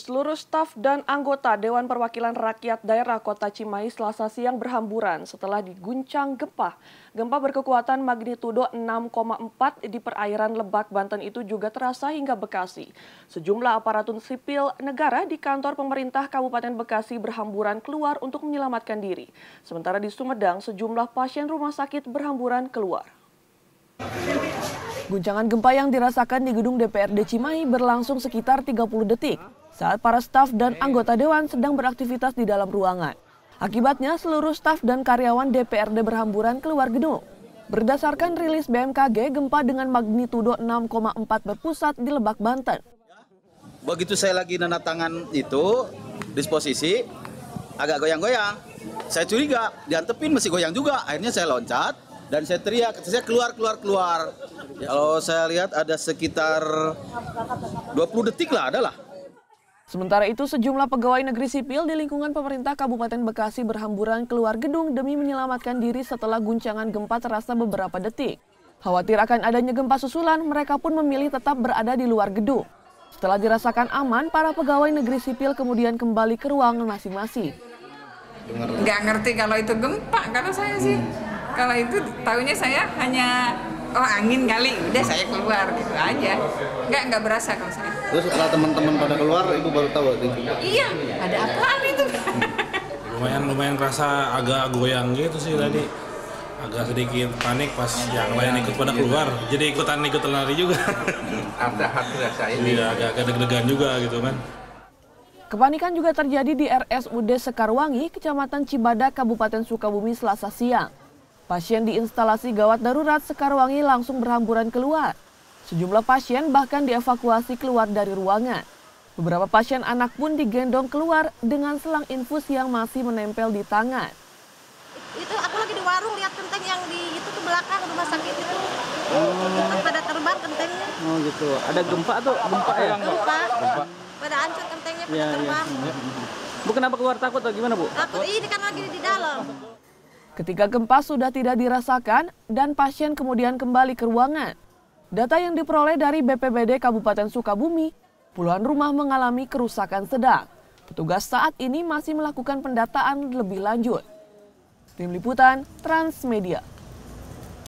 Seluruh staf dan anggota Dewan Perwakilan Rakyat Daerah Kota Cimahi selasa siang berhamburan setelah diguncang gempa. Gempa berkekuatan magnitudo 6,4 di perairan Lebak, Banten itu juga terasa hingga Bekasi. Sejumlah aparatur sipil negara di kantor pemerintah Kabupaten Bekasi berhamburan keluar untuk menyelamatkan diri. Sementara di Sumedang, sejumlah pasien rumah sakit berhamburan keluar. Guncangan gempa yang dirasakan di gedung DPRD Cimahi berlangsung sekitar 30 detik saat para staf dan anggota dewan sedang beraktivitas di dalam ruangan. Akibatnya seluruh staf dan karyawan DPRD berhamburan keluar gedung. Berdasarkan rilis BMKG, gempa dengan magnitudo 6,4 berpusat di Lebak, Banten. Begitu saya lagi nanda tangan itu, disposisi, agak goyang-goyang. Saya curiga, diantepin masih goyang juga. Akhirnya saya loncat, dan saya teriak, saya keluar, keluar, keluar. Kalau saya lihat ada sekitar 20 detik lah, adalah. Sementara itu, sejumlah pegawai negeri sipil di lingkungan pemerintah Kabupaten Bekasi berhamburan keluar gedung demi menyelamatkan diri setelah guncangan gempa terasa beberapa detik. Khawatir akan adanya gempa susulan, mereka pun memilih tetap berada di luar gedung. Setelah dirasakan aman, para pegawai negeri sipil kemudian kembali ke ruangan masing-masing. Nggak ngerti kalau itu gempa, kalau saya sih. Kalau itu tahunya saya hanya oh angin kali udah saya keluar gitu aja nggak nggak berasa kalau saya terus setelah teman-teman pada keluar ibu baru tahu itu. Iya ada apaan itu? Lumayan lumayan rasa agak goyang gitu sih tadi. Agak sedikit panik pas yang lain ikut pada keluar. Jadi ikutan ikut lari juga. Ada hati rasa ini. Iya agak agak deg-degan juga gitu kan. Kepanikan juga terjadi di RSUD Sekarwangi, Kecamatan Cibadak, Kabupaten Sukabumi selasa siang. Pasien di instalasi gawat darurat Sekarwangi langsung berhamburan keluar. Sejumlah pasien bahkan dievakuasi keluar dari ruangan. Beberapa pasien anak pun digendong keluar dengan selang infus yang masih menempel di tangan. Itu aku lagi di warung lihat kenteng yang di itu ke belakang rumah sakit itu. Oh. Itu pada terbang kentengnya. Oh gitu. Ada gempa tuh, gempa ya? Gempa. gempa. Pada hancur kentengnya pada ya, terbang. Ya. Bu kenapa keluar takut atau gimana Bu? Takut ini kan lagi di dalam. Ketika gempa sudah tidak dirasakan dan pasien kemudian kembali ke ruangan. Data yang diperoleh dari BPBD Kabupaten Sukabumi, puluhan rumah mengalami kerusakan sedang. Petugas saat ini masih melakukan pendataan lebih lanjut. Tim Liputan Transmedia.